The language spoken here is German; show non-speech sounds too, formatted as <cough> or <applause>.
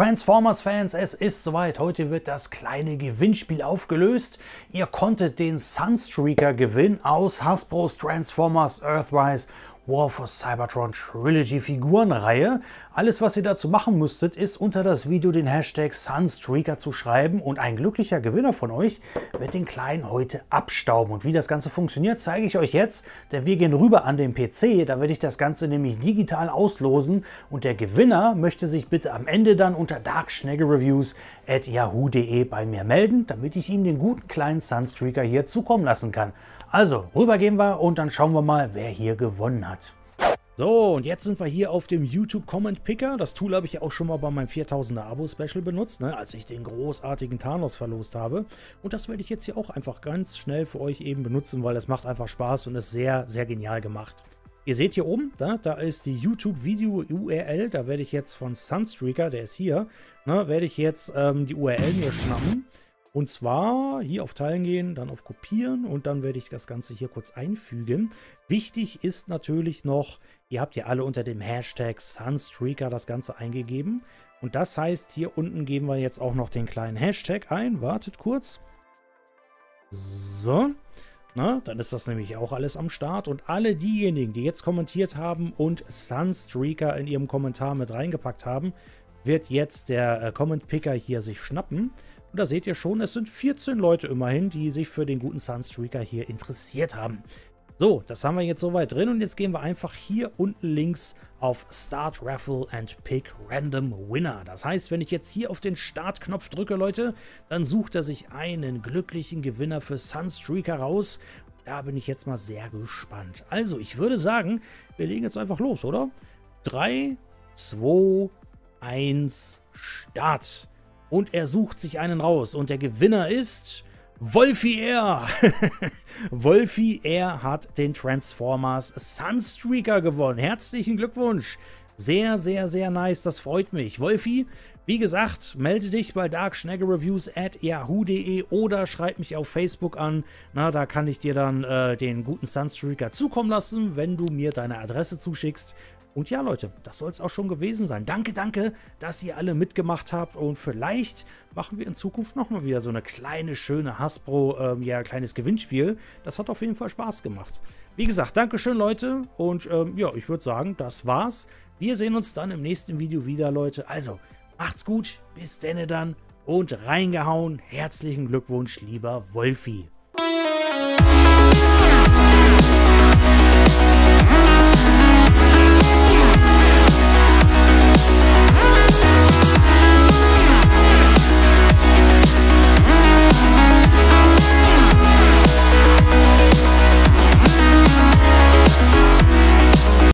Transformers-Fans, es ist soweit. Heute wird das kleine Gewinnspiel aufgelöst. Ihr konntet den Sunstreaker gewinnen aus Hasbro's Transformers Earthrise War for Cybertron Trilogy Figurenreihe. Alles, was ihr dazu machen müsstet, ist unter das Video den Hashtag Sunstreaker zu schreiben und ein glücklicher Gewinner von euch wird den Kleinen heute abstauben. Und wie das Ganze funktioniert, zeige ich euch jetzt, denn wir gehen rüber an den PC, da werde ich das Ganze nämlich digital auslosen und der Gewinner möchte sich bitte am Ende dann unter darkschneggereviews at yahoo.de bei mir melden, damit ich ihm den guten kleinen Sunstreaker hier zukommen lassen kann. Also, rüber gehen wir und dann schauen wir mal, wer hier gewonnen hat. So, und jetzt sind wir hier auf dem YouTube Comment Picker. Das Tool habe ich ja auch schon mal bei meinem 4000er Abo-Special benutzt, ne, als ich den großartigen Thanos verlost habe. Und das werde ich jetzt hier auch einfach ganz schnell für euch eben benutzen, weil es macht einfach Spaß und ist sehr, sehr genial gemacht. Ihr seht hier oben, da, da ist die YouTube-Video-URL. Da werde ich jetzt von Sunstreaker, der ist hier, ne, werde ich jetzt ähm, die URL mir schnappen. Und zwar hier auf Teilen gehen, dann auf Kopieren und dann werde ich das Ganze hier kurz einfügen. Wichtig ist natürlich noch, ihr habt ja alle unter dem Hashtag Sunstreaker das Ganze eingegeben. Und das heißt, hier unten geben wir jetzt auch noch den kleinen Hashtag ein. Wartet kurz. So. Na, dann ist das nämlich auch alles am Start. Und alle diejenigen, die jetzt kommentiert haben und Sunstreaker in ihrem Kommentar mit reingepackt haben, wird jetzt der äh, Comment Picker hier sich schnappen. Und da seht ihr schon, es sind 14 Leute immerhin, die sich für den guten Sunstreaker hier interessiert haben. So, das haben wir jetzt soweit drin und jetzt gehen wir einfach hier unten links auf Start Raffle and Pick Random Winner. Das heißt, wenn ich jetzt hier auf den Startknopf drücke, Leute, dann sucht er sich einen glücklichen Gewinner für Sunstreaker raus. Da bin ich jetzt mal sehr gespannt. Also, ich würde sagen, wir legen jetzt einfach los, oder? 3, 2, 1, Start und er sucht sich einen raus. Und der Gewinner ist Wolfie Air. <laughs> Wolfie Air hat den Transformers Sunstreaker gewonnen. Herzlichen Glückwunsch. Sehr, sehr, sehr nice. Das freut mich. Wolfie, wie gesagt, melde dich bei darkschneggereviews at yahoo.de oder schreib mich auf Facebook an. Na, da kann ich dir dann äh, den guten Sunstreaker zukommen lassen, wenn du mir deine Adresse zuschickst. Und ja, Leute, das soll es auch schon gewesen sein. Danke, danke, dass ihr alle mitgemacht habt. Und vielleicht machen wir in Zukunft nochmal wieder so eine kleine, schöne Hasbro, ähm, ja, kleines Gewinnspiel. Das hat auf jeden Fall Spaß gemacht. Wie gesagt, Dankeschön, Leute. Und ähm, ja, ich würde sagen, das war's. Wir sehen uns dann im nächsten Video wieder, Leute. Also, macht's gut. Bis denne dann. Und reingehauen. Herzlichen Glückwunsch, lieber Wolfi.